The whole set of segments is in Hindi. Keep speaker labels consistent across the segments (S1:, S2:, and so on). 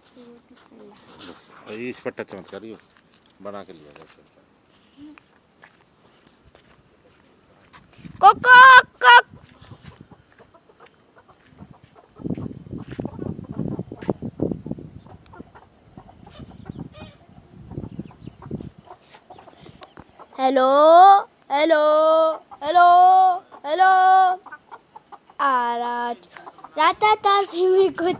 S1: बस इस पर टच मत करियो। बना के लिया
S2: कोको, कोक हेलो हेलो हेलो हेलो। आ, राता। तासी में कुछ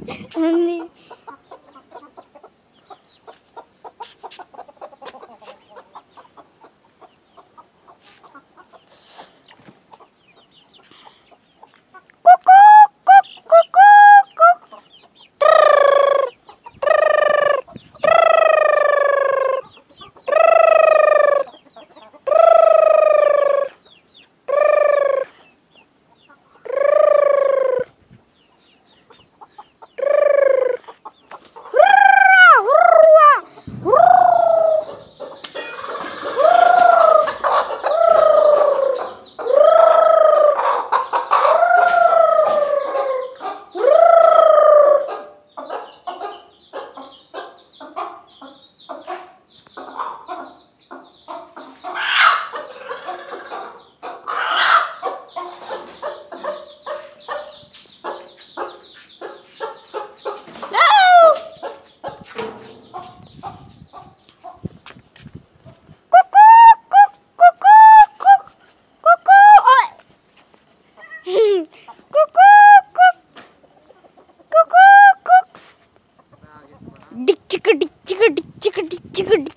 S2: chicka dick chicka dick chicka dick chicka dick